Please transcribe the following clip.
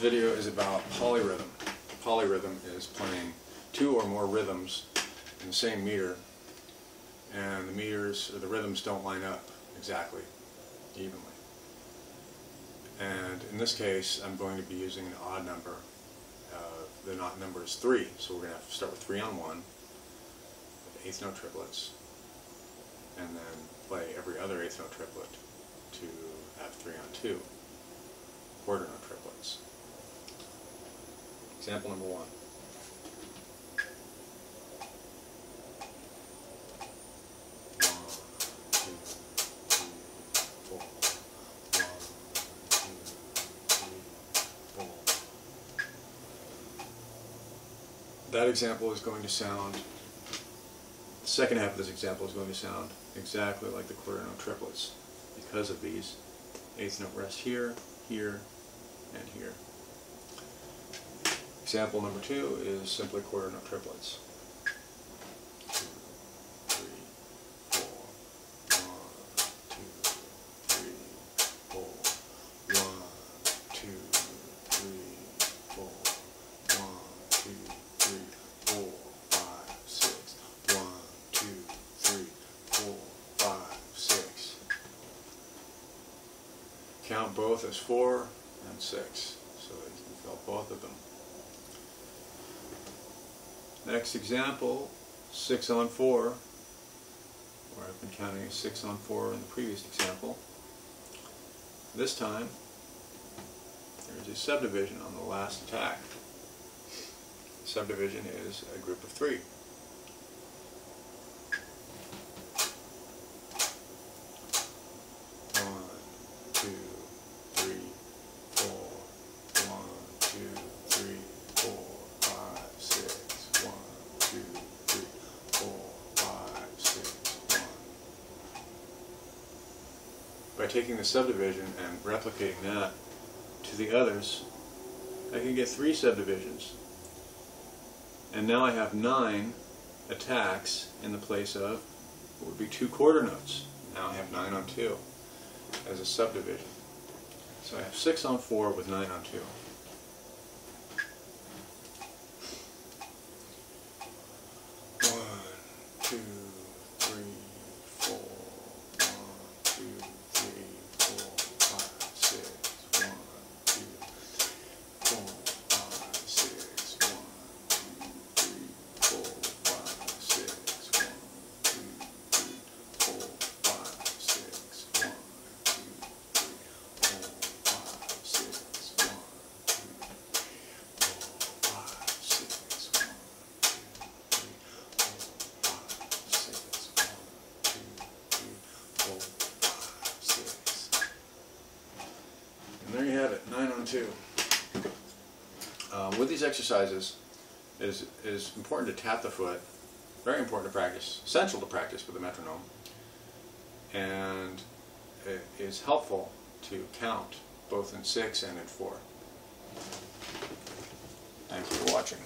video is about polyrhythm. Polyrhythm is playing two or more rhythms in the same meter and the meters or the rhythms don't line up exactly evenly. And in this case I'm going to be using an odd number. Uh, the knot number is 3 so we're going to have to start with 3 on 1 with eighth note triplets and then play every other eighth note triplet to have 3 on 2 quarter note triplets. Example number one. That example is going to sound, the second half of this example is going to sound exactly like the quarter note triplets because of these eighth note rests here, here, and here. Example number two is simply quarter note triplets. Count both as four and six, so you can fill both of them. Next example, 6 on 4, where I've been counting a 6 on 4 in the previous example. This time, there's a subdivision on the last attack. Subdivision is a group of 3. By taking the subdivision and replicating that to the others, I can get three subdivisions. And now I have nine attacks in the place of what would be two quarter notes. Now I have nine on two as a subdivision. So I have six on four with nine on two. One, two, three, four, one, two, three, four, five, six, one, two, four, five, six, one, two, three, four, five, six, one, two, three, four, five, six, one, two, three, four, five, six, one, two, four, five, six, one, two, three, four, five, six, one, two, three, four, five, six. And there you on two. Uh, with these exercises, it is, it is important to tap the foot, very important to practice, essential to practice with the metronome, and it is helpful to count both in six and in four. Thanks for watching.